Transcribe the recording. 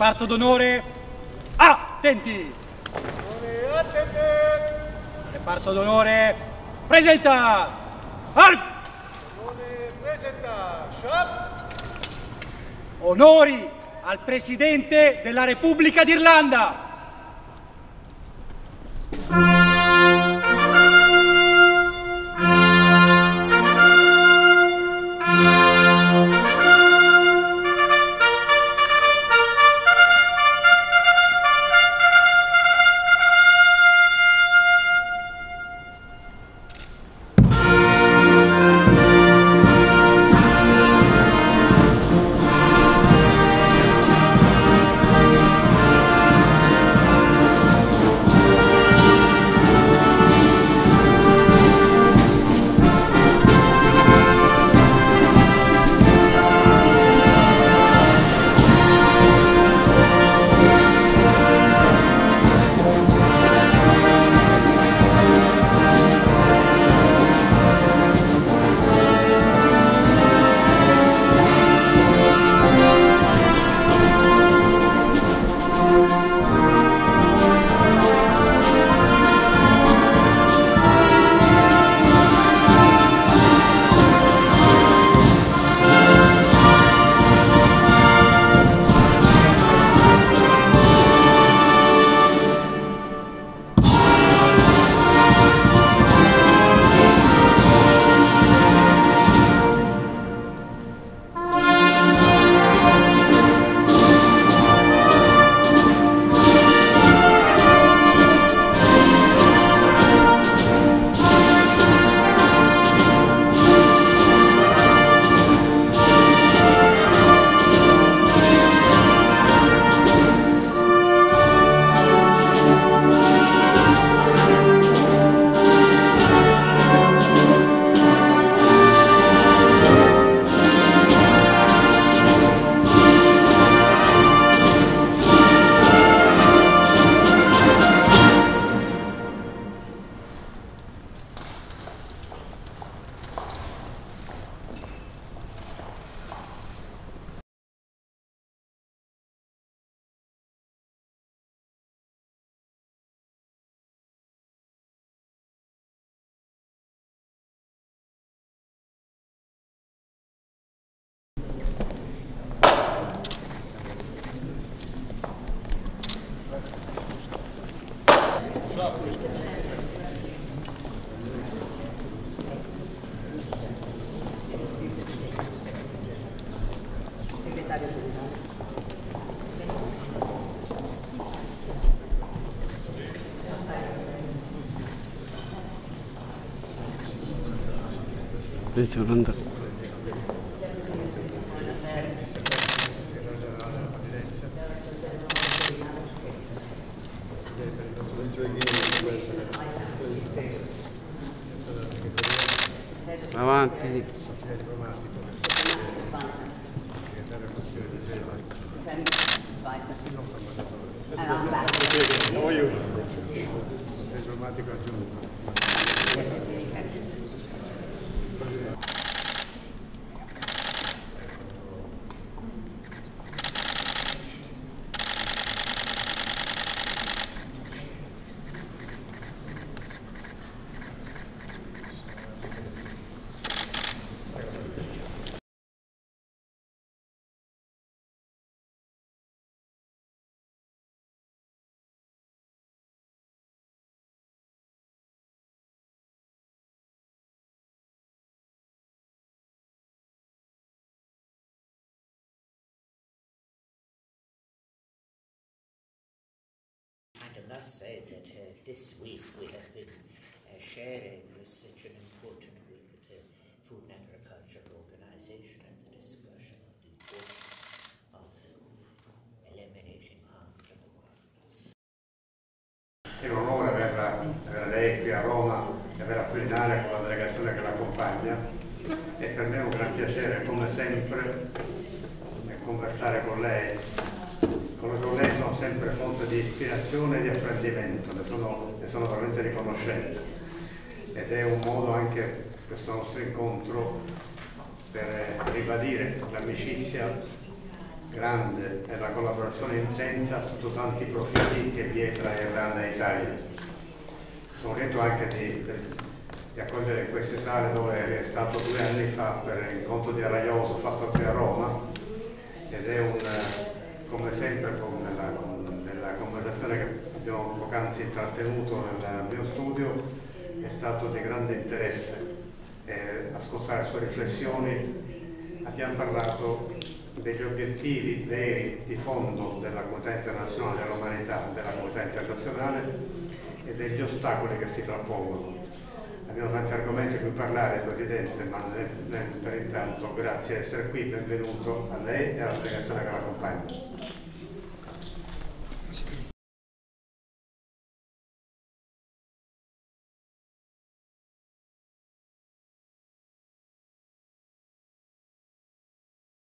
Reparto d'onore, attenti! Reparto d'onore, presenta! Onori al Presidente della Repubblica d'Irlanda! 네, 전한다. Avanti. I must say that uh, this week we have been uh, sharing with such an important week the Food and Agriculture Organization and the discussion of the importance of eliminating hunger in the world. È un onore averla, avere lei qui a Roma e averla qui in Italia con la delegazione che l'accompagna e per me è un gran piacere come sempre conversare con lei. Come con lei sono fonte di ispirazione e di apprendimento, ne sono, ne sono veramente riconoscente ed è un modo anche questo nostro incontro per ribadire l'amicizia grande e la collaborazione intensa sotto tanti profili che vi è tra Irlanda e Italia. Sono lieto anche di, di accogliere queste sale dove è stato due anni fa per l'incontro di Araioso fatto qui a Roma ed è un, come sempre nella, nella conversazione che abbiamo poc'anzi intrattenuto nel mio studio, è stato di grande interesse eh, ascoltare le sue riflessioni. Abbiamo parlato degli obiettivi veri di fondo della comunità internazionale, dell'umanità, della comunità internazionale e degli ostacoli che si frappongono. Abbiamo tanti argomenti di cui parlare, Presidente, ma nel, nel, per intanto grazie di essere qui, benvenuto a lei e alla delegazione che l'accompagna.